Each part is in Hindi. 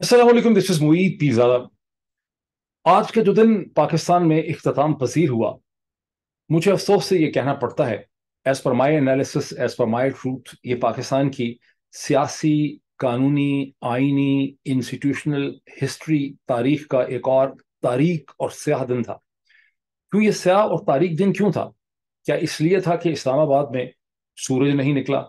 असलम दिस इज़ मुईद पीजादा आज का जो दिन पाकिस्तान में अख्ताम पसीर हुआ, मुझे अफसोस से ये कहना पड़ता है as per my analysis as per my truth ये पाकिस्तान की सियासी, कानूनी आइनी इंस्टीट्यूशनल हिस्ट्री तारीख का एक और, तारीख और स्याह दिन था। क्यों ये स्याह और तारीख दिन क्यों था? क्या इसलिए था कि इस्लामाबाद में सूरज नहीं निकला,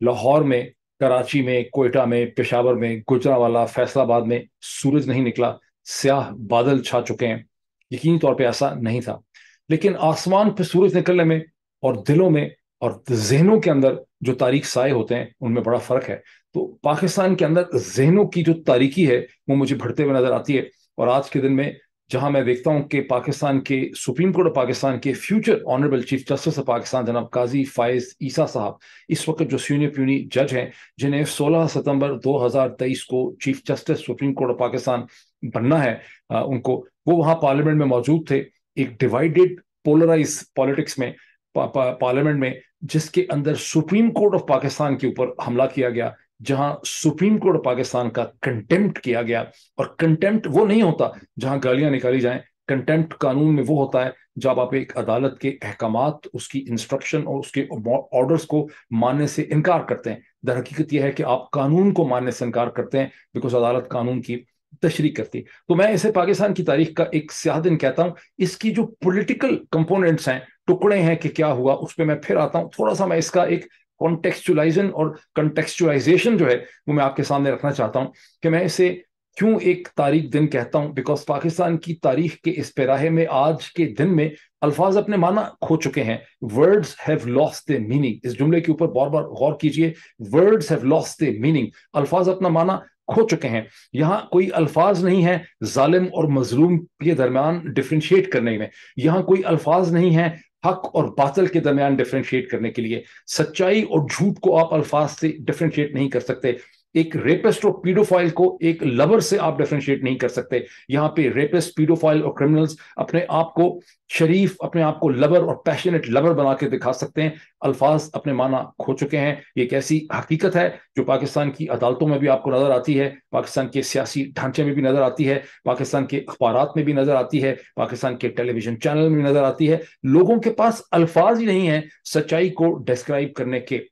लाहौर में कराची में, कोयटा में, पेशावर में, गुजरावाला, फैसलाबाद में सूरज नहीं निकला, स्याह बादल छा चुके हैं। यकीनी तौर पे ऐसा नहीं था। लेकिन आसमान पे सूरज निकलने में और दिलों में और जहनों के अंदर जो तारीख साए होते हैं, उनमें बड़ा फ़र्क है। तो पाकिस्तान के अंदर जहनों की जो तारीखी है, वो मुझे बढ़ते हुए नज़र आती है और आज के दिन में जहाँ मैं देखता हूँ कि पाकिस्तान के सुप्रीम कोर्ट ऑफ़ पाकिस्तान के future honourable chief justice of Pakistan जनाब काजी फायज ईसा साहब इस वक्त जो सीनियर प्यूनी जज हैं जिन्हें 16 सितंबर 2023 को chief justice supreme court of Pakistan बनना है आ, उनको वो वहाँ पार्लियामेंट में मौजूद थे एक डिवाइडेड पोलराइज पॉलिटिक्स में पार्लियामेंट में जिसके अंदर सुप्रीम कोर्ट ऑफ़ पाकिस्तान के ऊपर हमला किया गया जहाँ सुप्रीम कोर्ट पाकिस्तान का कंटेम्प्ट किया गया। और कंटेम्प्ट वो नहीं होता जहाँ गालियाँ निकाली जाएँ। कंटेम्प्ट कानून में वो होता है जब आप एक अदालत के अहकाम उसकी इंस्ट्रक्शन और उसके ऑर्डर्स को मानने से इनकार करते हैं। दर हकीकत यह है कि आप कानून को मानने से इनकार करते हैं बिकॉज़ अदालत कानून की तशरी करती तो मैं इसे पाकिस्तान की तारीख का एक स्याह दिन कहता हूँ। इसकी जो पॉलिटिकल कंपोनेंट्स हैं, टुकड़े हैं कि क्या हुआ, उस पर मैं फिर आता हूँ। थोड़ा सा मैं इसका एक कॉन्टेक्चुलाइजन और कंटेक्चुलाइजेशन जो है, वो मैं आपके सामने रखना चाहता हूँ कि मैं इसे क्यों एक तारीख दिन कहता हूँ? बिकॉज़ पाकिस्तान की तारीख के इस पैराहे में, आज के दिन में अल्फाज अपने माना खो चुके हैं। Words have lost the meaning इस जुमले के ऊपर बार बार गौर कीजिए। Words have lost the meaning अल्फाज अपना माना खो चुके हैं। यहाँ कोई अल्फाज नहीं है जालिम और मजलूम के दरमियान डिफ्रेंशिएट करने में। यहाँ कोई अल्फाज नहीं है हक और बातल के दरमियान डिफ्रेंशिएट करने के लिए। सच्चाई और झूठ को आप अल्फाज से डिफ्रेंशिएट नहीं कर सकते। एक रेपिस्ट और पीडोफाइल को एक लवर से आप डिफ्रेंशिएट नहीं कर सकते। यहाँ पे रेपिस्ट पीडोफाइल और क्रिमिनल्स अपने आप को शरीफ, अपने आप को लवर और पैशनेट लवर बना के दिखा सकते हैं। अल्फाज अपने माना खो चुके हैं। ये एक ऐसी हकीकत है जो पाकिस्तान की अदालतों में भी आपको नज़र आती है, पाकिस्तान के सियासी ढांचे में भी नज़र आती है, पाकिस्तान के अखबार में भी नज़र आती है, पाकिस्तान के टेलीविज़न चैनल में भी नज़र आती है। लोगों के पास अल्फाज ही नहीं है सच्चाई को डिस्क्राइब करने के।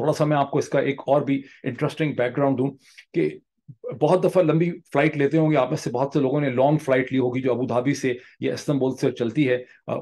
थोड़ा सा मैं आपको इसका एक और भी इंटरेस्टिंग बैकग्राउंड दूँ कि बहुत दफ़ा लंबी फ़्लाइट लेते होंगे आप में से बहुत से लोगों ने लॉन्ग फ़्लाइट ली होगी जो अबू धाबी से, या इस्तंबुल से चलती है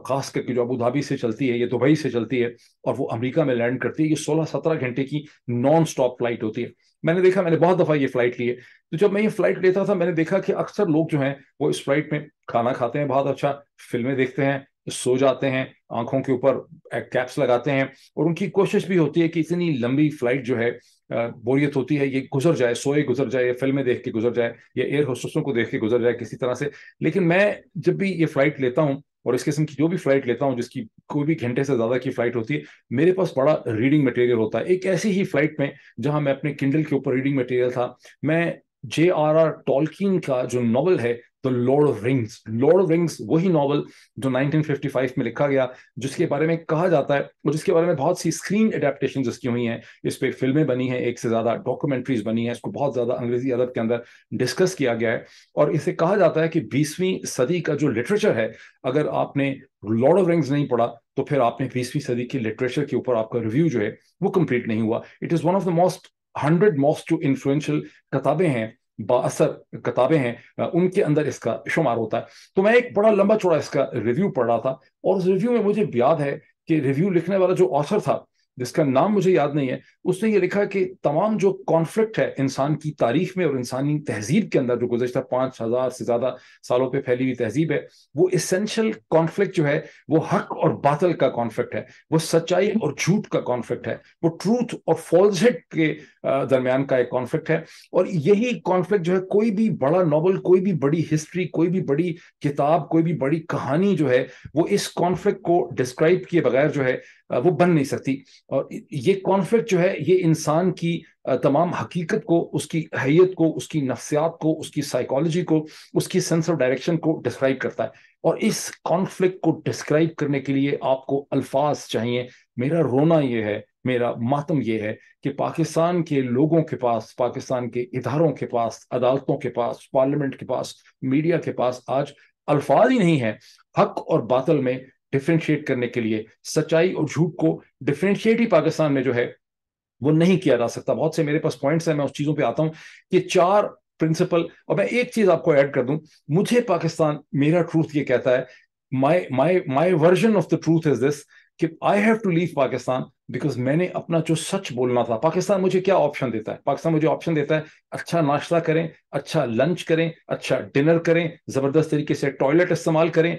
खास करके जो अबू धाबी से चलती है, या दुबई से चलती है और वो अमेरिका में लैंड करती है, ये 16-17 घंटे की नॉन स्टॉप फ़्लाइट होती है। मैंने देखा, मैंने बहुत दफ़ा ये फ़्लाइट ली है। तो जब मैं ये फ़्लाइट लेता था, मैंने देखा कि अक्सर लोग जो हैं, वो इस फ़्लाइट में खाना खाते हैं, बहुत अच्छा फ़िल्में देखते हैं सो जाते हैं, आँखों के ऊपर कैप्स लगाते हैं और उनकी कोशिश भी होती है कि इतनी लंबी फ़्लाइट जो है बोरियत होती है, ये गुजर जाए, सोए गुजर जाए, या फ़िल्में देख के गुजर जाए, या एयर होस्टेसों को देख के गुजर जाए, किसी तरह से। लेकिन मैं जब भी ये फ़्लाइट लेता हूँ और इस किस्म की जो भी फ़्लाइट लेता हूँ, जिसकी कोई भी घंटे से ज़्यादा की फ़्लाइट होती है, मेरे पास बड़ा रीडिंग मटेरियल होता है। एक ऐसी ही फ़्लाइट में जहाँ मैं अपने किंडल के ऊपर रीडिंग मटेरियल था, मैं जे आर आर टॉलकिन का जो नॉवल है the Lord of Rings Lord of Rings वही नॉवल जो 1955 में लिखा गया, जिसके बारे में कहा जाता है और जिसके बारे में बहुत सी स्क्रीन एडेप्टेशन जिसकी हुई हैं। इस पर फ़िल्में बनी हैं, एक से ज़्यादा डॉक्यूमेंट्रीज बनी हैं, इसको बहुत ज़्यादा अंग्रेज़ी अदब के अंदर डिस्कस किया गया है। और इसे कहा जाता है कि बीसवीं सदी का जो लिटरेचर है, अगर आपने लॉर्ड ऑफ़ रिंग्स नहीं पढ़ा तो फिर आपने बीसवीं सदी के लिटरेचर के ऊपर आपका रिव्यू जो है, वो कंप्लीट नहीं हुआ। It is one of the most hundred most जो इन्फ्लुएंशियल किताबें हैं। बासर किताबें हैं उनके अंदर इसका शुमार होता है। तो मैं एक बड़ा लंबा चौड़ा इसका रिव्यू पढ़ रहा था और उस रिव्यू में मुझे याद है कि रिव्यू लिखने वाला जो ऑथर था जिसका नाम मुझे याद नहीं है, उसने ये लिखा कि तमाम जो कॉन्फ्लिक्ट है इंसान की तारीख में और इंसानी तहजीब के अंदर जो गुजशत पाँच हज़ार से ज़्यादा सालों पे फैली हुई तहजीब है, वो इसेंशियल कॉन्फ्लिक्ट जो है, वो हक और बातल का कॉन्फ्लिक्ट है, वो सच्चाई और झूठ का कॉन्फ्लिक्ट है, वो ट्रूथ और फॉल्सहिट के दरमियान का एक कॉन्फ्लिक्ट है और यही कॉन्फ्लिक्ट जो है, कोई भी बड़ा नॉवल कोई भी बड़ी हिस्ट्री कोई भी बड़ी किताब, कोई भी बड़ी कहानी जो है, वो इस कॉन्फ्लिक्ट को डिस्क्राइब किए बगैर जो है वो बन नहीं सकती। और ये कॉन्फ्लिक्ट जो है, ये इंसान की तमाम हकीकत को, उसकी हैत को, उसकी नफ्सियात को, उसकी साइकोलॉजी को, उसकी सेंस ऑफ़ डायरेक्शन को डिस्क्राइब करता है। और इस कॉन्फ्लिक्ट को डिस्क्राइब करने के लिए आपको अल्फाज चाहिए। मेरा रोना ये है, मेरा मातम यह है कि पाकिस्तान के लोगों के पास, पाकिस्तान के इधारों के पास, अदालतों के पास पार्लियामेंट के पास मीडिया के पास आज अल्फाज ही नहीं है। हक और बातल में डिफ्रेंशिएट करने के लिए, सच्चाई और झूठ को डिफ्रेंशिएट ही पाकिस्तान में जो है, वो नहीं किया जा सकता। बहुत से मेरे पास पॉइंट्स हैं, मैं उस चीज़ों पे आता हूँ कि चार प्रिंसिपल और मैं एक चीज़ आपको ऐड कर दूँ। मुझे पाकिस्तान, मेरा ट्रूथ ये कहता है my my my version of the truth is this कि I have to leave Pakistan because मैंने अपना जो सच बोलना था, पाकिस्तान मुझे क्या ऑप्शन देता है? पाकिस्तान मुझे ऑप्शन देता है अच्छा नाश्ता करें अच्छा लंच करें अच्छा डिनर करें, ज़बरदस्त तरीके से टॉयलेट इस्तेमाल करें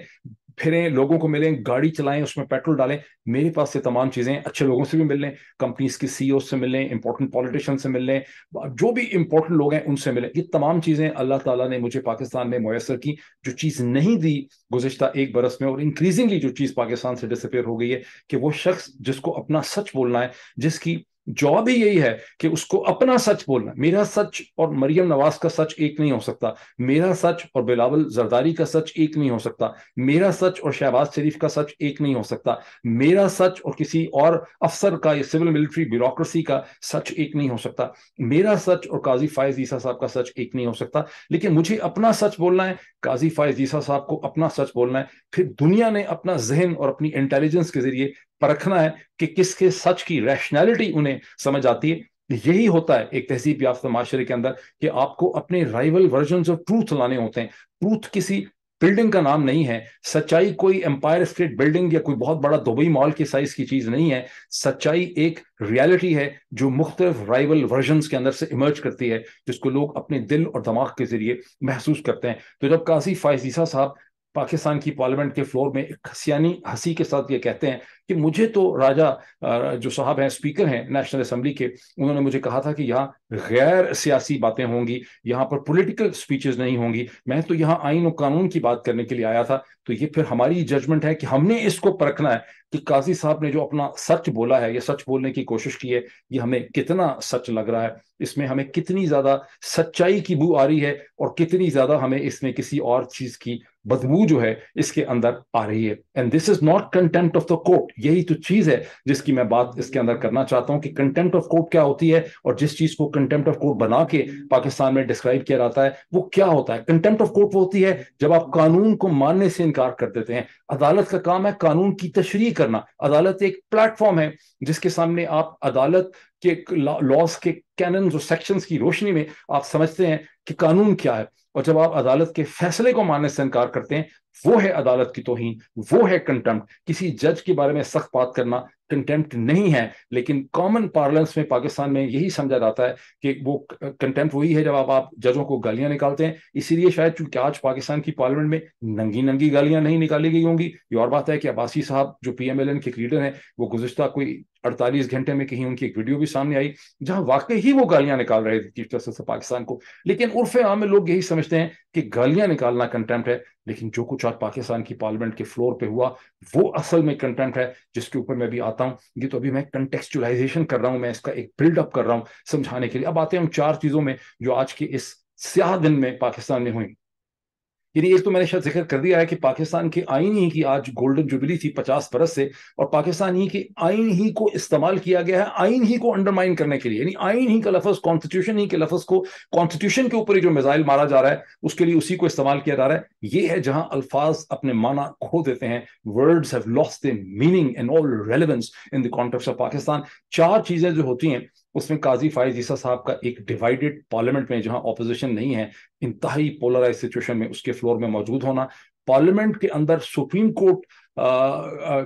फिरें, लोगों को मिलें, गाड़ी चलाएँ, उसमें पेट्रोल डालें। मेरे पास से तमाम चीज़ें अच्छे लोगों से भी मिल लें कंपनीज़ के सी से मिल लें इंपॉर्टेंट पॉलिटिशियन से मिल लें जो भी इंपॉर्टेंट लोग हैं उनसे मिलें। ये तमाम चीज़ें अल्लाह ताला ने मुझे पाकिस्तान में मैसर की। जो चीज़ नहीं दी गुजशत एक बरस में, और इंक्रीजिंगली जो चीज़ पाकिस्तान से डिसअपेयर हो गई है, कि वो शख्स जिसको अपना सच बोलना है, जिसकी जॉब ही यही है कि उसको अपना सच बोलना, मेरा सच और मरियम नवाज़ का सच एक नहीं हो सकता, मेरा सच और बिलावल जरदारी का सच एक नहीं हो सकता, मेरा सच और शहबाज शरीफ का सच एक नहीं हो सकता, मेरा सच और किसी और अफसर का, या सिविल मिलिट्री ब्यूरोक्रेसी का सच एक नहीं हो सकता, मेरा सच और काजी फायज ईसा साहब का सच एक नहीं हो सकता। लेकिन मुझे अपना सच बोलना है, काजी फायज ईसा साहब को अपना सच बोलना है, फिर दुनिया ने अपना जहन और अपनी इंटेलिजेंस के ज़रिए परखना है कि किसके सच की रैशनैलिटी उन्हें समझ आती है। यही होता है एक तहजीब याफ्ता माशरे के अंदर कि आपको अपने राइवल वर्जन ऑफ़ ट्रूथ लाने होते हैं। ट्रूथ किसी बिल्डिंग का नाम नहीं है। सच्चाई कोई एम्पायर स्टेट बिल्डिंग या कोई बहुत बड़ा दुबई मॉल के साइज़ की चीज़ नहीं है। सच्चाई एक रियलिटी है जो मुख्तलिफ़ राइवल वर्जन के अंदर से इमर्ज करती है, जिसको लोग अपने दिल और दिमाग के ज़रिए महसूस करते हैं। तो जब काजी फायजीसा साहब पाकिस्तान की पार्लियामेंट के फ्लोर में एक हसियानी हँसी के साथ ये कहते हैं कि मुझे तो राजा जो साहब हैं, स्पीकर हैं नेशनल असेंबली के, उन्होंने मुझे कहा था कि यहाँ गैर सियासी बातें होंगी, यहाँ पर पॉलिटिकल स्पीचेस नहीं होंगी। मैं तो यहाँ आइन और कानून की बात करने के लिए आया था। तो ये फिर हमारी जजमेंट है कि हमने इसको परखना है कि काजी साहब ने जो अपना सच बोला है, या सच बोलने की कोशिश की है, ये हमें कितना सच लग रहा है। इसमें हमें कितनी ज़्यादा सच्चाई की बू आ रही है और कितनी ज़्यादा हमें इसमें किसी और चीज़ की बदबू जो है इसके अंदर आ रही है। And this is not content of the court यही तो चीज़ है जिसकी मैं बात इसके अंदर करना चाहता हूँ कि कंटेंट ऑफ़ कोर्ट क्या होती है और जिस चीज़ को कंटेंट ऑफ़ कोर्ट बना के पाकिस्तान में डिस्क्राइब किया जाता है, वो क्या होता है? कंटेंट ऑफ़ कोर्ट वो होती है जब आप कानून को मानने से इनकार कर देते हैं। अदालत का काम है कानून की तशरी करना। अदालत एक प्लेटफॉर्म है जिसके सामने आप अदालत के लॉस के कैनन और सेक्शंस की रोशनी में आप समझते हैं कि कानून क्या है। और जब आप अदालत के फैसले को मानने से इनकार करते हैं वो है अदालत की तोहीन वो है कंटेम्प्ट किसी जज के बारे में सख्त बात करना कंटेम्प्ट नहीं है लेकिन कॉमन पार्लेंस में पाकिस्तान में यही समझा जाता है कि वो कंटेम्प्ट वही है जब आप, आप जजों को गालियाँ निकालते हैं। इसीलिए शायद चूँकि आज पाकिस्तान की पार्लियामेंट में नंगी नंगी गालियाँ नहीं निकाली गई होंगी ये और बात है कि अब्बासी साहब जो पीएमएलएन के लीडर हैं वो गुजशत कोई अड़तालीस घंटे में कहीं उनकी एक वीडियो भी सामने आई जहाँ वाकई ही वो गालियाँ निकाल रहे थे चीफ जस्टिस पाकिस्तान को। लेकिन उर्फ़ आम लोग यही समझते हैं कि गालियाँ निकालना कंटेम्प्ट है, लेकिन जो कुछ आज पाकिस्तान की पार्लियामेंट के फ्लोर पे हुआ, वो असल में कंटेंट है, जिसके ऊपर मैं भी आता हूँ। ये तो अभी मैं कंटेक्चुलाइजेशन कर रहा हूँ, मैं इसका एक बिल्डअप कर रहा हूँ समझाने के लिए। अब आते हैं हम चार चीज़ों में जो आज के इस स्याह दिन में पाकिस्तान में हुई। यानी एक तो मैंने शायद ज़िक्र कर दिया है कि पाकिस्तान के आइन ही की आज गोल्डन जुबली थी पचास बरस से, और पाकिस्तान ही के आइन ही को इस्तेमाल किया गया है आइन ही को अंडरमाइन करने के लिए। यानी आइन ही का लफज कॉन्स्टिट्यूशन ही के लफज को कॉन्स्टिट्यूशन के ऊपर ही जो मिसाइल मारा जा रहा है, उसके लिए उसी को इस्तेमाल किया जा रहा है। ये है जहाँ अल्फाज अपने माना खो देते हैं। Words have lost the meaning and all relevance in the context of Pakistan चार चीज़ें जो होती हैं उसमें काजी फायज ईसा साहब का एक डिवाइडेड पार्लियामेंट में जहाँ ऑपोजिशन नहीं है, इंतहाई पोलराइज सिचुएशन में उसके फ्लोर में मौजूद होना पार्लियामेंट के अंदर सुप्रीम कोर्ट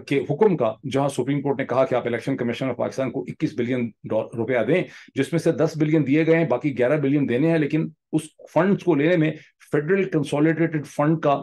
के हुक्म का, जहाँ सुप्रीम कोर्ट ने कहा कि आप इलेक्शन कमीशन ऑफ़ पाकिस्तान को 21 बिलियन रुपया दें, जिसमें से 10 बिलियन दिए गए हैं, बाकी 11 बिलियन देने हैं, लेकिन उस फंड्स को लेने में फेडरल कंसोलिडेटेड फंड का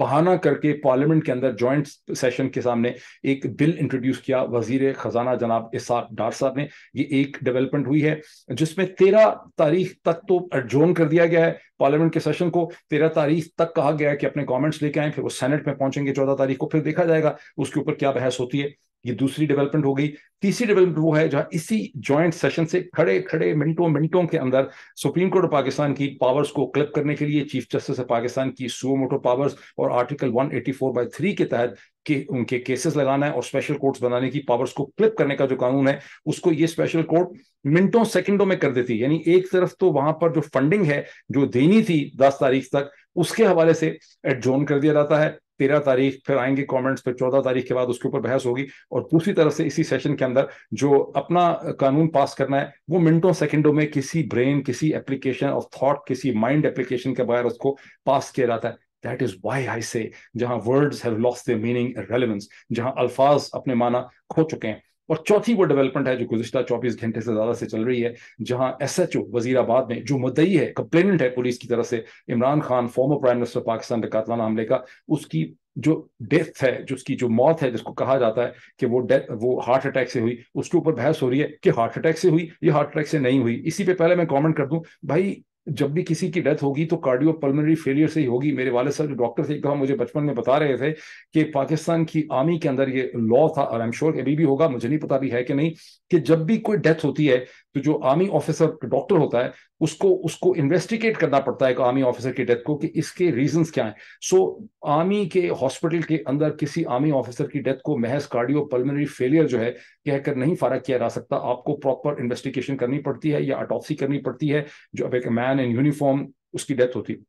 बहाना करके पार्लियामेंट के अंदर जॉइंट सेशन के सामने एक बिल इंट्रोड्यूस किया वज़ीर खजाना जनाब इसाक डार साहब ने। ये एक डेवलपमेंट हुई है, जिसमें तेरह तारीख तक तो एडजोन कर दिया गया है पार्लियामेंट के सेशन को। तेरह तारीख तक कहा गया है कि अपने कमेंट्स लेके आए, फिर वो सेनेट में पहुँचेंगे, चौदह तारीख को फिर देखा जाएगा उसके ऊपर क्या बहस होती है। ये दूसरी डेवलपमेंट हो गई। तीसरी डेवलपमेंट वो है जहाँ इसी ज्वाइंट सेशन से खड़े खड़े, मिनटों मिनटों के अंदर सुप्रीम कोर्ट ऑफ़ पाकिस्तान की पावर्स को क्लिप करने के लिए चीफ जस्टिस ऑफ़ पाकिस्तान की सुओ मोटो पावर्स और आर्टिकल 184 बाय थ्री के तहत के, उनके केसेस लगाना है और स्पेशल कोर्ट्स बनाने की पावर्स को क्लिप करने का जो कानून है, उसको ये स्पेशल कोर्ट मिनटों सेकंडों में कर देती यानी एक तरफ़ तो वहाँ पर जो फंडिंग है, जो देनी थी दस तारीख तक, उसके हवाले से एडजोन कर दिया जाता है। तेरह तारीख, फिर आएँगे कमेंट्स फिर चौदह तारीख के बाद उसके ऊपर बहस होगी। और दूसरी तरफ़ से इसी सेशन के अंदर जो अपना कानून पास करना है, वो मिनटों, सेकंडों में किसी ब्रेन किसी एप्लीकेशन ऑफ़ थॉट किसी माइंड एप्लीकेशन के बगैर उसको पास किया जाता है। दैट इज़ वाई आई से जहाँ words have lost the meaning relevance जहाँ अल्फाज अपने माना खो चुके हैं। और चौथी वो डेवलपमेंट है जो गुजशत चौबीस घंटे से ज़्यादा से चल रही है, जहाँ एस एच ओ वजीराबाद में जो मुद्दई है कंप्लेनेंट है पुलिस की तरफ़ से, Imran Khan former prime minister Pakistan कातलाना हमले का, उसकी जो डेथ है, जो उसकी जो मौत है, जिसको कहा जाता है कि वो डेथ वो हार्ट अटैक से हुई, उसके ऊपर बहस हो रही है कि हार्ट अटैक से हुई या हार्ट अटैक से नहीं हुई। इसी पे पहले मैं कमेंट कर दूँ, भाई जब भी किसी की डेथ होगी तो कार्डियो पल्मोनरी फेलियर से ही होगी। मेरे वाले साहब जो डॉक्टर थे, एक दफ़ा मुझे बचपन में बता रहे थे कि पाकिस्तान की आर्मी के अंदर ये लॉ था, और आई एम श्योर अभी भी होगा, मुझे नहीं पता भी है कि नहीं, कि जब भी कोई डेथ होती है तो जो आर्मी ऑफिसर डॉक्टर होता है उसको उसको इन्वेस्टिगेट करना पड़ता है आर्मी ऑफिसर की डेथ को कि इसके रीजंस क्या हैं। सो so, आर्मी के हॉस्पिटल के अंदर किसी आर्मी ऑफिसर की डेथ को महज कार्डियो पल्मोनरी फेलियर जो है कहकर नहीं फारक किया जा सकता। आपको प्रॉपर इन्वेस्टिगेशन करनी पड़ती है या अटॉप्सी करनी पड़ती है जो अब एक मैन इन यूनिफॉर्म उसकी डेथ होती। है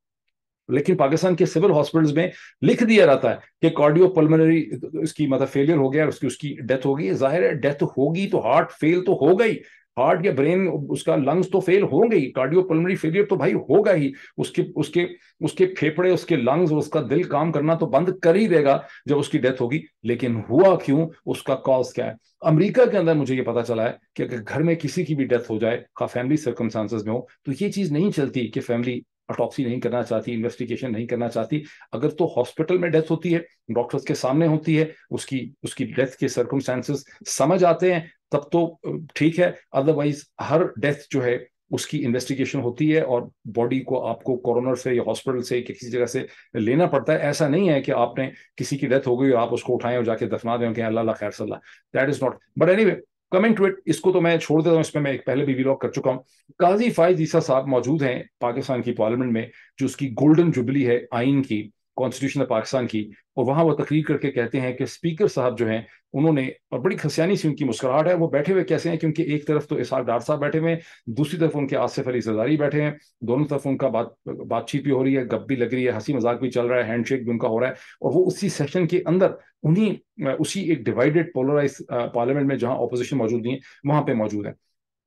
लेकिन पाकिस्तान के सिविल हॉस्पिटल्स में लिख दिया जाता है कि कार्डियो पल्मोनरी इसकी मतलब फेलियर हो गया उसकी उसकी डेथ हो गई। ज़ाहिर है डेथ होगी तो हार्ट फेल तो हो गई हार्ट या ब्रेन उसका लंग्स तो फेल होंगे ही कार्डियो पल्मोनरी फेलियर तो भाई होगा ही। उसके उसके उसके फेफड़े, उसके लंग्स, उसका दिल काम करना तो बंद कर ही देगा जब उसकी डेथ होगी। लेकिन हुआ क्यों? उसका कॉज क्या है? अमेरिका के अंदर मुझे ये पता चला है कि अगर घर में किसी की भी डेथ हो जाए, का फैमिली सर्कमस्टांसेस में हो तो ये चीज़ नहीं चलती कि फैमिली अटॉक्सी नहीं करना चाहती इन्वेस्टिगेशन नहीं करना चाहती। अगर तो हॉस्पिटल में डेथ होती है डॉक्टर्स के सामने होती है, उसकी उसकी डेथ के सर्कमस्टांसेस समझ आते हैं तब तो ठीक है। अदरवाइज़ हर डेथ जो है, उसकी इन्वेस्टिगेशन होती है और बॉडी को आपको कोरोनर से या हॉस्पिटल से किसी जगह से लेना पड़ता है। ऐसा नहीं है कि आपने किसी की डेथ हो गई और आप उसको उठाएँ और जाके दफना दें कि अल्लाह खैर, सल्ला। That is not but anyway coming to it इसको तो मैं छोड़ देता हूँ। इसमें मैं एक पहले भी व्लॉग कर चुका हूँ। काजी फाइज ईसा साहब मौजूद हैं पाकिस्तान की पार्लियामेंट में, जो उसकी गोल्डन जुबली है, आइन की। कॉन्स्टिट्यूशन ऑफ़ पाकिस्तान की। और वहाँ वो तकरीर करके कहते हैं कि स्पीकर साहब जो हैं, उन्होंने, और बड़ी खसियानी सी उनकी मुस्कुराहट है, वो बैठे हुए कैसे हैं? क्योंकि एक तरफ़ तो इसार डार साहब बैठे हुए हैं, दूसरी तरफ़ उनके आसिफ अली जरदारी बैठे हैं। दोनों तरफ़ उनका बात, बातचीत भी हो रही है गप भी लग रही है, हँसी मज़ाक भी चल रहा है हैंडशेक भी उनका हो रहा है। और वो उसी सेशन के अंदर, उन्हीं उसी एक डिवाइडेड पोलराइज पार्लियामेंट में जहाँ अपोजिशन मौजूद नहीं है, वहाँ पर मौजूद है।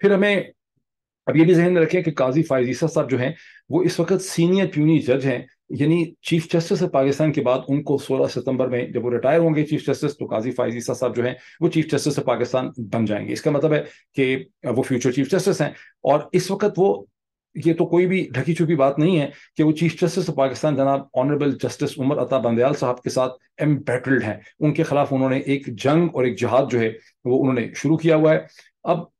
फिर हमें अब ये भी जहन में रखें कि काजी फायजीसा साहब जो हैं, वो इस वक्त सीनियर प्यूनी जज हैं, यानी चीफ जस्टिस ऑफ़ पाकिस्तान के बाद उनको 16 सितंबर में जब वो रिटायर होंगे चीफ जस्टिस तो काजी फायजीसा साहब जो हैं, वो चीफ जस्टिस ऑफ़ पाकिस्तान बन जाएँगे। इसका मतलब है कि वो फ्यूचर चीफ जस्टिस हैं और इस वक्त वो, ये तो कोई भी ढकी छुपी बात नहीं है कि वो चीफ जस्टिस ऑफ़ पाकिस्तान जनाब ऑनरेबल जस्टिस उमर अता बंदयाल साहब के साथ एम्बेटल्ड हैं। उनके खिलाफ उन्होंने एक जंग और एक जहाद जो है, वो उन्होंने शुरू किया हुआ है। अब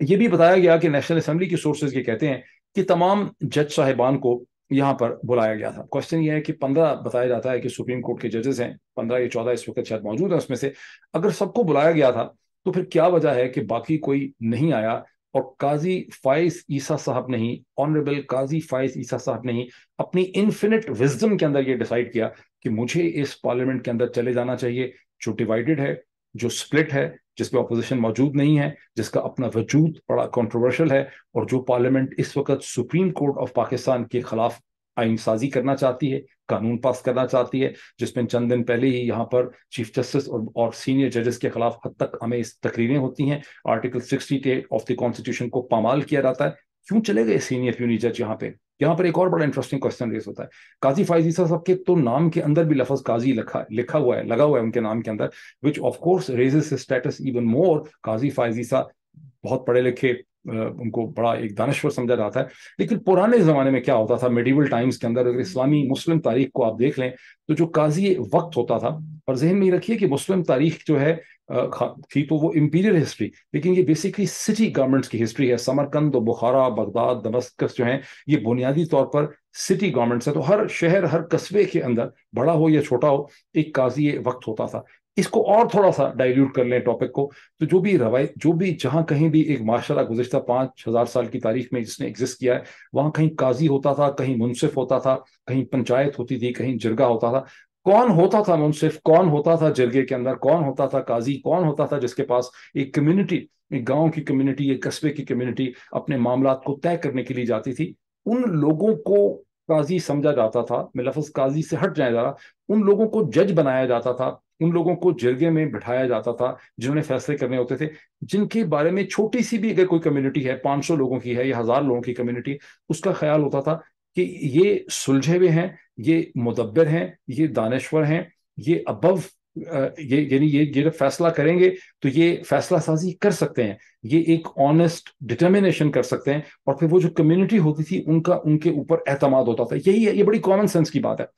ये भी बताया गया कि नेशनल असम्बली की सोर्सेज ये कहते हैं कि तमाम जज साहिबान को यहाँ पर बुलाया गया था। क्वेश्चन ये है कि पंद्रह बताया जाता है कि सुप्रीम कोर्ट के जजेस हैं, पंद्रह या चौदह इस वक्त शायद मौजूद है उसमें से। अगर सबको बुलाया गया था तो फिर क्या वजह है कि बाकी कोई नहीं आया और काजी फाइज ईसा साहब नहीं ऑनरेबल काजी फाइज ईसा साहब नहीं, अपनी इन्फिनिट विजडम के अंदर ये डिसाइड किया कि मुझे इस पार्लियामेंट के अंदर चले जाना चाहिए। जो डिवाइडेड है, जो स्प्लिट है जिसमें अपोजिशन मौजूद नहीं है जिसका अपना वजूद बड़ा कंट्रोवर्शियल है और जो पार्लियामेंट इस वक्त सुप्रीम कोर्ट ऑफ़ पाकिस्तान के खिलाफ आइन साजी करना चाहती है कानून पास करना चाहती है जिसमें चंद दिन पहले ही यहाँ पर चीफ जस्टिस और, और सीनियर जजेस के खिलाफ हद तक हमें इस तकरीरें होती हैं। Article sixty of the constitution को पामाल किया जाता है। क्यों चले गए सीनियर प्यूनी जज यहाँ पे? यहाँ पर एक और बड़ा इंटरेस्टिंग क्वेश्चन रेस होता है। काजी फायजीसा साहब के तो नाम के अंदर भी लफज काजी लिखा लिखा हुआ है, लगा हुआ है उनके नाम के अंदर which of course raises status even more Qazi फायजीसा बहुत पढ़े लिखे उनको बड़ा एक दानश्वर समझा जाता है। लेकिन पुराने जमाने में क्या होता था? मेडिवल टाइम्स के अंदर अगर इस्लामी मुस्लिम तारीख को आप देख लें तो जो काजी वक्त होता था और जहन में रखिए कि मुस्लिम तारीख जो है थी तो वो इंपीरियल हिस्ट्री लेकिन ये बेसिकली सिटी गवर्नमेंट्स की हिस्ट्री है। समरकंद बुखारा बगदाद दमस्कस जो है, ये बुनियादी तौर पर सिटी गवर्नमेंट्स है। तो हर शहर, हर कस्बे के अंदर, बड़ा हो या छोटा हो, एक काजी वक्त होता था। इसको और थोड़ा सा डाइल्यूट कर लें टॉपिक को। तो जो भी रवायत जो भी जहाँ कहीं भी एक माशरा गुजशत पाँच हज़ार साल की तारीख में जिसने एग्जिस्ट किया है, वहाँ कहीं काजी होता था, कहीं मुनसिफ होता था, कहीं पंचायत होती थी, कहीं जिरगा होता था। कौन होता था मुनसिफ? कौन होता था जिरगे के अंदर? कौन होता था काजी? कौन होता था जिसके पास एक कम्युनिटी एक गाँव की कम्युनिटी एक कस्बे की कम्युनिटी अपने मामला को तय करने के लिए जाती थी? उन लोगों को काजी समझा जाता था, मैं लफ्ज काजी से हट जाए जरा उन लोगों को जज बनाया जाता था, उन लोगों को जिरगे में बिठाया जाता था, जिन्होंने फैसले करने होते थे, जिनके बारे में छोटी सी भी अगर कोई कम्युनिटी है 500 लोगों की है या हज़ार लोगों की कम्युनिटी उसका ख्याल होता था कि ये सुलझे हुए हैं, ये मुदब्बर हैं, ये दानश्वर हैं, ये अबव ये, यानी ये जब फैसला करेंगे तो ये फैसला साजी कर सकते हैं, ये एक ऑनेस्ट डिटर्मिनेशन कर सकते हैं, और फिर वो जो कम्युनिटी होती थी, उनका, उनके ऊपर एतमाद होता था। यही है, ये बड़ी कॉमन सेंस की बात है।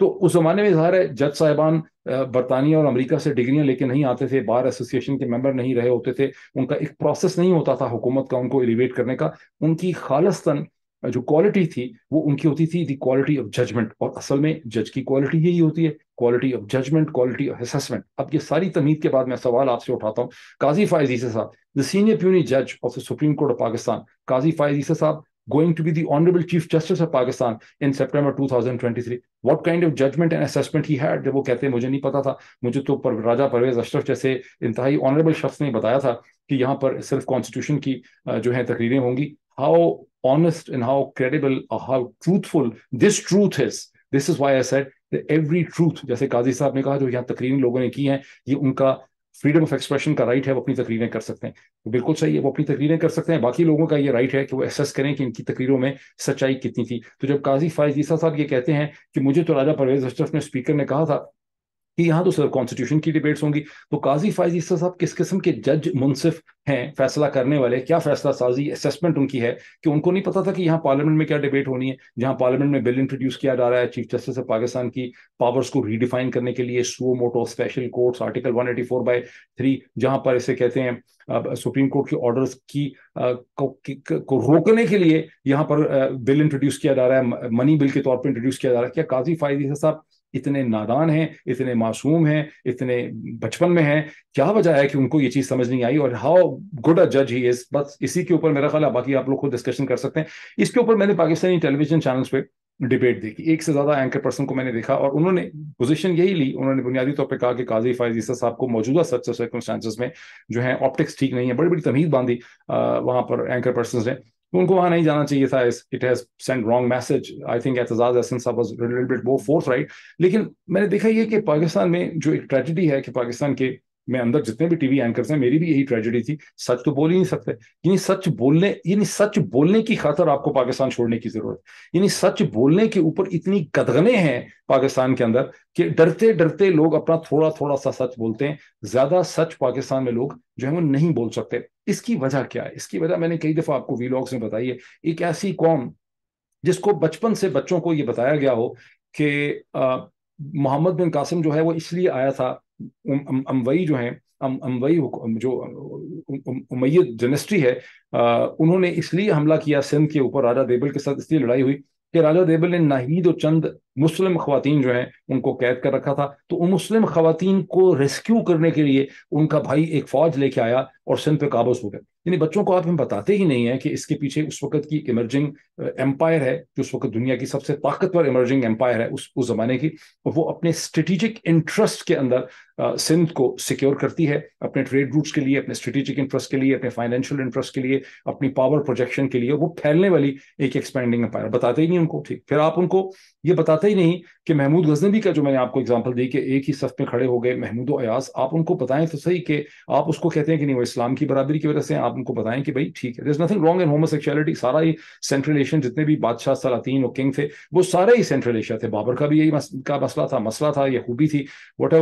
तो उस जमाने में ज़ाहिर है जज साहिबान बरतानिया और अमेरिका से डिग्रियाँ लेके नहीं आते थे, बार एसोसिएशन के मेंबर नहीं रहे होते थे, उनका एक प्रोसेस नहीं होता था हुकूमत का, उनको एलिवेट करने का। उनकी खालस्तन जो क्वालिटी थी वो उनकी होती थी द क्वालिटी ऑफ़ जजमेंट और असल में जज की क्वालिटी यही होती है quality of judgement quality of assessment अब ये सारी तमीद के बाद मैं सवाल आपसे उठाता हूँ काजी फायजी साहब द सीनियर प्यूनी जज of the supreme court of Pakistan Qazi Faez साहब going going to be the Honorable Chief Justice of Pakistan in September 2023. What kind of judgment and assessment he had? जब वो कहते हैं मुझे नहीं पता था मुझे तो पर, राजा परवेज अशरफ जैसे इंतहाई ऑनरेबल शख्स ने बताया था कि यहाँ पर सिर्फ़ कॉन्स्टिट्यूशन की जो है तकरीरें होंगी। How honest and how credible how truthful this truth is this is why I said every truth जैसे काजी साहब ने कहा, जो यहाँ तकरीरें लोगों ने की हैं, ये उनका फ्रीडम ऑफ़ एक्सप्रेशन का राइट है, वो अपनी तकरीरें कर सकते हैं। तो बिल्कुल सही है, वो अपनी तकरीरें कर सकते हैं। बाकी लोगों का ये राइट है कि वो एसेस करें कि इनकी तकरीरों में सच्चाई कितनी थी। तो जब काजी फायज ईसा साहब ये कहते हैं कि मुझे तो राजा परवेज अशरफ ने स्पीकर ने कहा था कि यहाँ तो सिर्फ़ कॉन्स्टिट्यूशन की डिबेट्स होंगी। तो काजी फायज साहब किस किस्म के जज मुनसिफ हैं फैसला करने वाले? क्या फैसला साजी असेसमेंट उनकी है कि उनको नहीं पता था कि यहाँ पार्लियामेंट में क्या डिबेट होनी है? जहाँ पार्लियामेंट में बिल इंट्रोड्यूस किया जा रहा है चीफ जस्टिस ऑफ़ पाकिस्तान की पावर्स को रीडिफाइन करने के लिए suo motu special courts article 184 by three जहाँ पर इसे कहते हैं सुप्रीम कोर्ट के ऑर्डर्स की को, को रोकने के लिए यहाँ पर बिल इंट्रोड्यूस किया जा रहा है मनी बिल के तौर पर इंट्रोड्यूस किया जा रहा है। क्या काजी फायदी साहब इतने नादान हैं, इतने मासूम हैं, इतने बचपन में हैं। क्या वजह है कि उनको ये चीज़ समझ नहीं आई? और हाउ गुड अ जज ही इज़ बस इसी के ऊपर मेरा ख्याल है, बाकी आप लोग खुद डिस्कशन कर सकते हैं। इसके ऊपर मैंने पाकिस्तानी टेलीविज़न चैनल्स पे डिबेट देखी। एक से ज़्यादा एंकर पर्सन को मैंने देखा और उन्होंने पोजीशन यही ली। उन्होंने बुनियादी तौर पर कहा कि काजी फायज ईसा साहब को मौजूदा सच सर्कमस्टांसिस में जो है ऑप्टिक्स ठीक नहीं है बड़ी बड़ी तमीज बांधी वहाँ पर एंकर पर्सन ने। उनको वहाँ नहीं जाना चाहिए था। It has sent wrong message I think Aitzaz more force right लेकिन मैंने देखा ये कि पाकिस्तान में जो एक ट्रेजिडी है कि पाकिस्तान के में अंदर जितने भी टीवी एंकर्स हैं, मेरी भी यही ट्रेजेडी थी। सच तो बोल ही नहीं सकते। यानी सच बोलने, यानी सच बोलने की खातर आपको पाकिस्तान छोड़ने की ज़रूरत यानी सच बोलने के ऊपर इतनी गदगने हैं पाकिस्तान के अंदर कि डरते डरते लोग अपना थोड़ा थोड़ा सा सच बोलते हैं। ज़्यादा सच पाकिस्तान में लोग जो है वो नहीं बोल सकते। इसकी वजह क्या है? इसकी वजह मैंने कई दफ़ा आपको वीलॉग्स में बताई है। एक ऐसी कौम जिसको बचपन से बच्चों को ये बताया गया हो कि मोहम्मद बिन कासिम जो है वो इसलिए आया था अमवई जो है अमवई जो उमैय जनस्ट्री है उन्होंने इसलिए हमला किया सिंध के ऊपर, राजा देबल के साथ इसलिए लड़ाई हुई कि राजा देबल ने नाहीद और चंद मुस्लिम खातन जो हैं, उनको कैद कर रखा था। तो उन मुस्लिम खातन को रेस्क्यू करने के लिए उनका भाई एक फौज लेके आया और सिंध पे काबूज हो गए यानी बच्चों को आप हम बताते ही नहीं है कि इसके पीछे उस वक्त की इमर्जिंग एम्पायर है, जो उस वक्त दुनिया की सबसे ताकतवर इमर्जिंग एम्पायर है उस उस जमाने की, और वो अपने स्ट्रेटिजिक इंटरेस्ट के अंदर सिंध को सिक्योर करती है, अपने ट्रेड रूट्स के लिए, अपने स्ट्रेटेजिक इंटरेस्ट के लिए, अपने फाइनेंशियल इंटरेस्ट के लिए, अपनी पावर प्रोजेक्शन के लिए, वो फैलने वाली एक एक्सपेंडिंग एम्पायर बताते ही नहीं उनको, ठीक। फिर आप उनको ये बताते ही नहीं कि महमूद गजनबी का जो मैंने आपको एग्जांपल दी कि एक ही सफ में खड़े हो गए महमूद अयास आप उनको बताएँ तो सही कि आप उसको कहते हैं कि नहीं वो इस्लाम की बराबरी की वजह से आप उनको बताएँ कि भाई ठीक है। नथिंग रॉन्ग इन होमोसेक्सुअलिटी सारा ही सेंट्रल एशियन जितने भी बादशाह सलातीन और किंग थे वो सारे ही सेंट्रल एशिया थे। बाबर का भी यही मस, का मसला था मसला था यह खूबी थी वट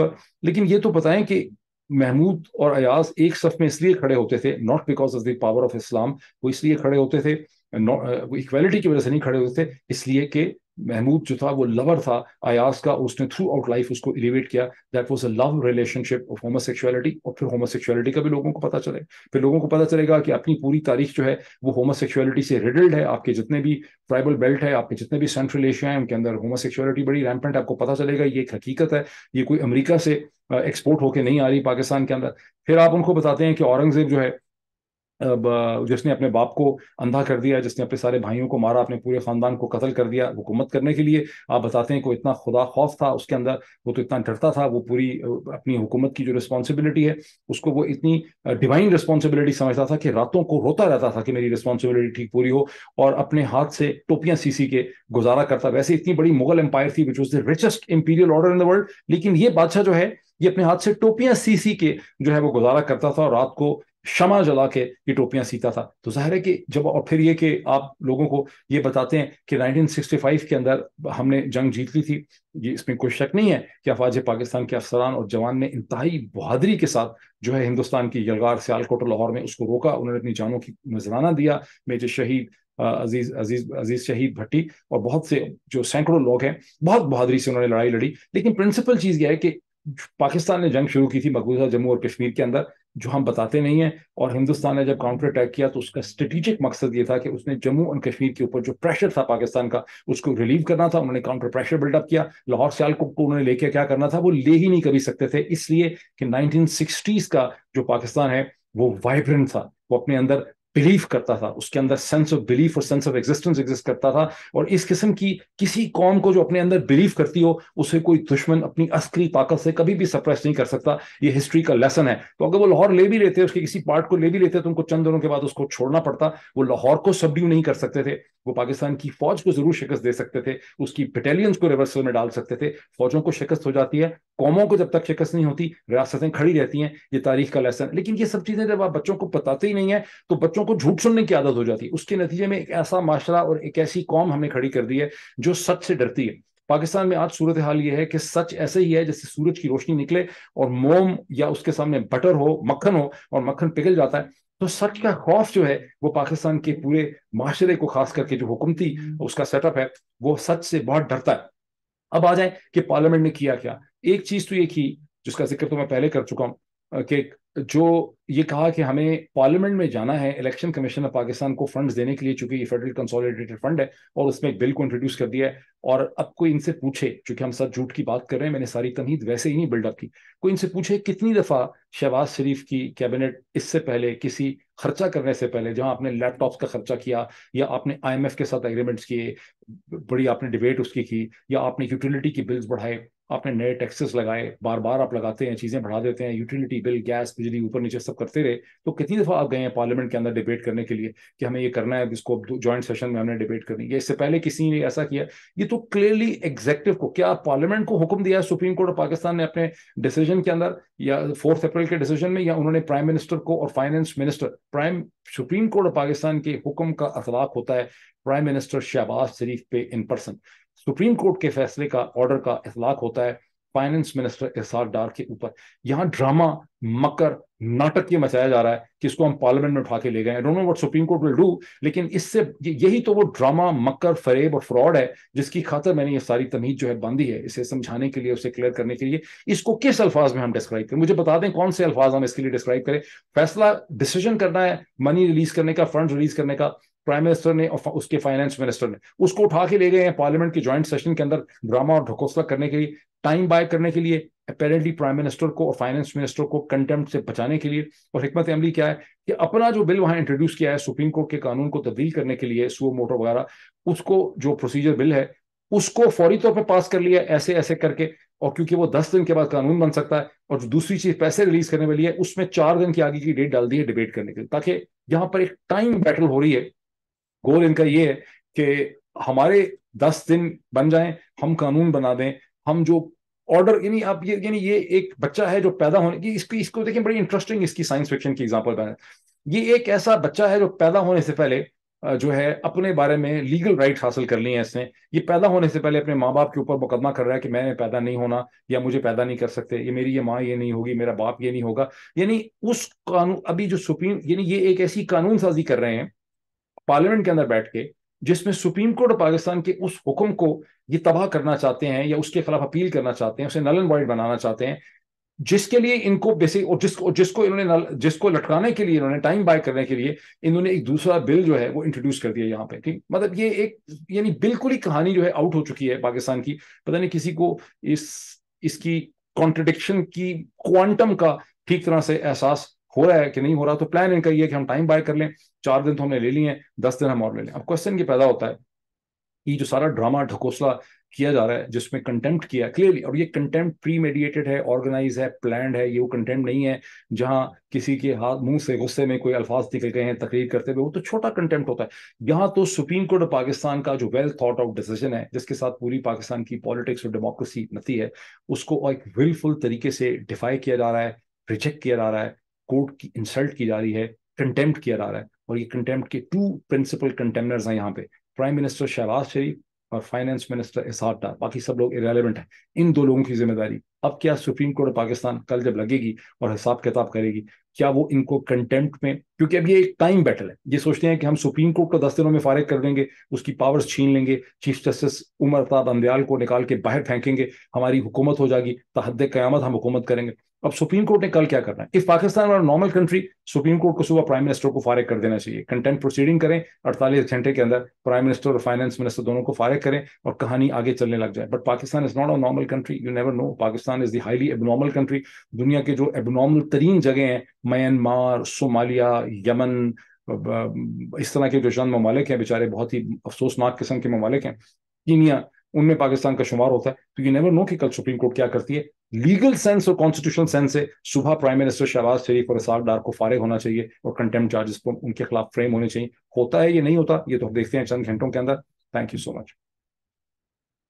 लेकिन ये तो बताएँ कि महमूद और अयाज एक सफ में इसलिए खड़े होते थे not because of the power of Islam वो इसलिए खड़े होते थे इक्वालिटी की वजह से नहीं खड़े होते थे इसलिए कि महमूद जो था, वो लवर था अयाज का, उसने थ्रू आउट लाइफ उसको एलिवेट किया। That was a love relationship of homosexuality और फिर होमोसेक्सुअलिटी का भी लोगों को पता चलेगा फिर लोगों को पता चलेगा कि अपनी पूरी तारीख जो है, वो होमोसेक्सुअलिटी से रिडल्ड है। आपके जितने भी ट्राइबल बेल्ट है, आपके जितने भी सेंट्रल एशिया है, उनके अंदर होमोसेक्सुअलिटी बड़ी रैम्पेंट आपको पता चलेगा ये एक हकीकत है। ये कोई अमरीका से एक्सपोर्ट होके नहीं आ रही पाकिस्तान के अंदर। फिर आप उनको बताते हैं कि औरंगज़ेब जो है जिसने अपने बाप को अंधा कर दिया, जिसने अपने सारे भाइयों को मारा, अपने पूरे खानदान को कत्ल कर दिया हुकूमत करने के लिए, आप बताते हैं कि इतना खुदा खौफ था, उसके अंदर वो तो इतना डरता था, वो पूरी अपनी हुकूमत की जो रिस्पॉन्सिबिलिटी है, उसको वो इतनी डिवाइन रिस्पॉन्सिबिलिटी समझता था कि रातों को रोता रहता था कि मेरी रिस्पॉन्सिबिलिटी ठीक पूरी हो, और अपने हाथ से टोपियाँ सीसी के गुजारा करता। वैसे इतनी बड़ी मुगल एम्पायर थी which was the richest imperial order in the world लेकिन ये बादशाह जो है, ये अपने हाथ से टोपियाँ सी सी के जो है वो गुजारा करता था और रात को क्षमा जला के ये टोपियाँ सीता था। तो ज़ाहिर है कि जब, और फिर ये कि आप लोगों को ये बताते हैं कि 1965 के अंदर हमने जंग जीत ली थी, ये इसमें कोई शक नहीं है कि अफवाज पाकिस्तान के अफसरान और जवान ने इंतहाई बहादरी के साथ जो है हिंदुस्तान की यलगार सियालकोट और लाहौर में उसको रोका, उन्होंने अपनी जानों की नजराना दिया, मेजर शहीद अज़ीज़ अज़ीज़ अज़ीज़ शहीद भट्टी और बहुत से जो सैकड़ों लोग हैं, बहुत बहादरी से उन्होंने लड़ाई लड़ी। लेकिन प्रिंसिपल चीज़ यह है कि पाकिस्तान ने जंग शुरू की थी मकबूजा जम्मू और कश्मीर के अंदर जो हम बताते नहीं हैं, और हिंदुस्तान ने जब काउंटर अटैक किया तो उसका स्ट्रेटिजिक मकसद ये था कि उसने जम्मू और कश्मीर के ऊपर जो प्रेशर था पाकिस्तान का, उसको रिलीव करना था। उन्होंने काउंटर प्रेशर बिल्डअप किया। लाहौर सियालकोट को उन्होंने लेके क्या करना था? वो ले ही नहीं कभी सकते थे। इसलिए कि नाइनटीन का जो पाकिस्तान है, वो वाइब्रेंट था। वो अपने अंदर बिलीव करता था, उसके अंदर सेंस ऑफ़ बिलीफ और सेंस ऑफ़ एग्जिस्टेंस एग्जिस्ट करता था और इस किस्म की किसी कौम को जो अपने अंदर बिलीव करती हो, उसे कोई दुश्मन अपनी अस्करी ताकत से कभी भी सप्रेस नहीं कर सकता। ये हिस्ट्री का लेसन है। तो अगर वो लाहौर ले भी लेते, उसके किसी पार्ट को ले भी लेते तो उनको चंद दिनों के बाद उसको छोड़ना पड़ता। वो लाहौर को सबड्यू नहीं कर सकते थे। वो पाकिस्तान की फौज को ज़रूर शिकस्त दे सकते थे। उसकी बटालियंस को रिवर्सल में डाल सकते थे। फौजों को शिकस्त हो जाती है। कौमों को जब तक शिकस्त नहीं होती, रियासतें खड़ी रहती हैं। ये तारीख का लेसन लेकिन ये सब चीज़ें जब आप बच्चों को बताते ही नहीं है तो बच्चों को झूठ सुनने की आदत हो जाती है। उसके नतीजे में एक ऐसा माशरा और एक ऐसी कौम हमने खड़ी कर दी है जो सच से डरती है। पाकिस्तान में आज सूरत हाल ये है कि सच ऐसे ही है जैसे सूरज की रोशनी निकले और मोम या उसके सामने बटर हो मक्खन हो और मक्खन पिघल जाता है। तो सच का खौफ जो है वो पाकिस्तान के पूरे माशरे को खास करके जो हुकूमती उसका सेटअप है वो सच से बहुत डरता है। अब आ जाए कि पार्लियामेंट ने किया क्या? एक चीज़ तो ये की जिसका ज़िक्र तो मैं पहले कर चुका हूँ। कि जो ये कहा कि हमें पार्लियामेंट में जाना है, इलेक्शन कमीशन ऑफ़ पाकिस्तान को फंड्स देने के लिए, चूँकि ये फेडरल कंसोलिडेटेड फंड है, और उसमें एक बिल को इंट्रोड्यूस कर दिया है, और अब कोई इनसे पूछे, चूँकि हम सब झूठ की बात कर रहे हैं, मैंने सारी तमहीद वैसे ही नहीं बिल्डअप की, कोई इनसे पूछे कितनी दफ़ा शहबाज शरीफ की कैबिनेट इससे पहले, किसी खर्चा करने से पहले, जहाँ आपने लैपटॉप्स का खर्चा किया, या आपने आईएमएफ के साथ एग्रीमेंट्स किए, बड़ी आपने डिबेट उसकी की, या आपने यूटिलिटी की बिल्स बढ़ाए आपने नए टैक्सेस लगाए बार बार आप लगाते हैं, चीज़ें बढ़ा देते हैं यूटिलिटी बिल गैस बिजली, ऊपर नीचे सब करते रहे तो कितनी दफ़ा आप गए हैं पार्लियामेंट के अंदर डिबेट करने के लिए कि हमें ये करना है इसको ज्वाइंट सेशन में हमने डिबेट करनी है? इससे पहले किसी ने ऐसा किया? ये तो क्लियरली एग्जेक्टिव को, क्या पार्लियामेंट को हुक्म दिया है? सुप्रीम कोर्ट ऑफ़ पाकिस्तान ने अपने डिसीज़न के अंदर, या फोर्थ अप्रैल के डिसीज़न में, या उन्होंने प्राइम मिनिस्टर को और finance minister prime supreme court of Pakistan के हुक्म का अतलाक होता है प्राइम मिनिस्टर शहबाज शरीफ पे इन पर्सन सुप्रीम कोर्ट के फैसले का ऑर्डर का इतलाक होता है फाइनेंस मिनिस्टर एहसार डार के ऊपर। यहाँ ड्रामा मकर नाटक ये मचाया जा रहा है कि इसको हम पार्लियामेंट में उठा के ले गए don't know what supreme court will do लेकिन इससे यही तो वो ड्रामा मकर फरेब और फ्रॉड है, जिसकी खातर मैंने ये सारी तमीज जो है बांधी है, इसे समझाने के लिए, उसे क्लियर करने के लिए। इसको किस अल्फाज में हम डिस्क्राइब करें? मुझे बता दें कौन से अल्फाज हम इसके लिए डिस्क्राइब करें? फैसला डिसीज़न करना है मनी रिलीज़ करने का फंड रिलीज़ करने का। प्राइम मिनिस्टर ने और उसके फाइनेंस मिनिस्टर ने, उसको उठा के ले गए हैं पार्लियामेंट के ज्वाइंट सेशन के अंदर ड्रामा और ढकोसला करने के लिए टाइम बाय करने के लिए अपेरेंटली प्राइम मिनिस्टर को और फाइनेंस मिनिस्टर को कंटेम्प्ट से बचाने के लिए। और हमत अमली क्या है कि अपना जो बिल वहाँ इंट्रोड्यूस किया है सुप्रीम कोर्ट के कानून को तब्दील करने के लिए सुओ मोटर वगैरह, उसको जो प्रोसीजर बिल है, उसको फौरी तौर पर पास कर लिया ऐसे ऐसे करके। और क्योंकि वो दस दिन के बाद कानून बन सकता है और जो दूसरी चीज़ पैसे रिलीज़ करने वाली है, उसमें चार दिन की आगे की डेट डाल दी है डिबेट करने के लिए। ताकि यहाँ पर एक टाइम बैटल हो रही है गोल इनका ये है कि हमारे दस दिन बन जाएँ, हम कानून बना दें, हम जो ऑर्डर यानी आप ये, यानी ये एक बच्चा है जो पैदा होने की इसकी, इसको देखिए बड़ी इंटरेस्टिंग इसकी साइंस फिक्शन की एग्ज़ाम्पल बने ये एक ऐसा बच्चा है जो पैदा होने से पहले जो है अपने बारे में लीगल राइट हासिल कर लिए हैं इसने। ये पैदा होने से पहले अपने माँ बाप के ऊपर मुकदमा कर रहा है कि मैंने पैदा नहीं होना, या मुझे पैदा नहीं कर सकते, ये मेरी ये माँ ये नहीं होगी, मेरा बाप ये नहीं होगा। यानी उस कानून अभी जो सुप्रीम, यानी ये एक ऐसी कानून साजी कर रहे हैं पार्लियामेंट के अंदर बैठ के, जिसमें सुप्रीम कोर्ट ऑफ़ पाकिस्तान के उस हुक्म को ये तबाह करना चाहते हैं या उसके खिलाफ अपील करना चाहते हैं, उसे नल एंड बनाना चाहते हैं, जिसके लिए इनको बेसिक और जिसको जिसको इन्होंने जिसको लटकाने के लिए इन्होंने टाइम बाय करने के लिए इन्होंने एक दूसरा बिल जो है वो इंट्रोड्यूस कर दिया यहाँ पे, ठीक? मतलब ये एक, यानी बिल्कुल ही कहानी जो है आउट हो चुकी है पाकिस्तान की। पता नहीं किसी को इस, इसकी कॉन्ट्रडिक्शन की क्वांटम का ठीक तरह से एहसास हो रहा है कि नहीं हो रहा तो प्लान इनका ये कि हम टाइम बाय कर लें, चार दिन तो हमने ले लिए हैं, दस दिन हम और ले लें। अब क्वेश्चन ये पैदा होता है कि जो सारा ड्रामा ढकोसला किया जा रहा है, जिसमें कंटेम्प्ट किया क्लियरली और ये कंटेम्प्ट प्री मेडिएटेड है ऑर्गेनाइज है प्लान है, ये वो कंटेम्प्ट नहीं है, जहाँ किसी के हाथ, मुँह से, गुस्से में कोई अल्फाज निकल गए हैं, तकरीर करते हुए, वो तो छोटा कंटेम्प्ट होता है। यहाँ तो सुप्रीम कोर्ट ऑफ़ पाकिस्तान का जो वेल थॉट आउट डिसीज़न है, जिसके साथ पूरी पाकिस्तान की पॉलिटिक्स और डेमोक्रेसी नती है, उसको एक विलफुल तरीके से डिफाई किया जा रहा है रिजेक्ट किया जा रहा है कोर्ट की इंसल्ट की जा रही है कंटेम्प्ट किया जा रहा है। और ये कंटेम्प्ट के टू प्रिंसिपल कंटेमनर्स हैं यहाँ पे प्राइम मिनिस्टर शहबाज शरीफ और फाइनेंस मिनिस्टर इसाद डार बाकी सब लोग इरेलीवेंट हैं। इन दो लोगों की ज़िम्मेदारी, अब क्या सुप्रीम कोर्ट ऑफ़ पाकिस्तान कल जब लगेगी और हिसाब किताब करेगी, क्या वो इनको कंटेम्प्ट में, क्योंकि अब ये एक टाइम बैटल है। ये सोचते हैं कि हम सुप्रीम कोर्ट को दस दिनों में फारिग कर देंगे, उसकी पावर्स छीन लेंगे चीफ जस्टिस उमर अताब अंदयाल को निकाल के बाहर फेंकेंगे, हमारी हुकूमत हो जाएगी तहद क्यामत हम हुकूमत करेंगे। अब सुप्रीम कोर्ट ने कल क्या करना है? इफ़ पाकिस्तान और नॉर्मल कंट्री सुप्रीम कोर्ट को सुबह प्राइम मिनिस्टर को फारिग कर देना चाहिए। कंटेंट प्रोसीडिंग करें, अड़तालीस घंटे के अंदर प्राइम मिनिस्टर और फाइनेंस मिनिस्टर दोनों को फारिग करें और कहानी आगे चलने लग जाए। But Pakistan is not a normal country you never know Pakistan is the highly abnormal country दुनिया के जो एबनॉर्मल तरीन जगह हैं म्यांमार सोमालिया यमन इस तरह के जो चंद ममालिक हैं, बेचारे बहुत ही अफसोसनाक किस्म के ममालिक हैं। कीनिया, उनमें पाकिस्तान का शुमार होता है। तो यू नेवर नो कि कल सुप्रीम कोर्ट क्या करती है। लीगल सेंस और कॉन्स्टिट्यूशनल सेंस से सुबह प्राइम मिनिस्टर शहबाज शरीफ और इसाक डार को फारिग होना चाहिए और कंटेम्प चार्जेस को उनके खिलाफ फ्रेम होने चाहिए। होता है ये नहीं होता, ये तो देखते हैं चंद घंटों के अंदर। Thank you so much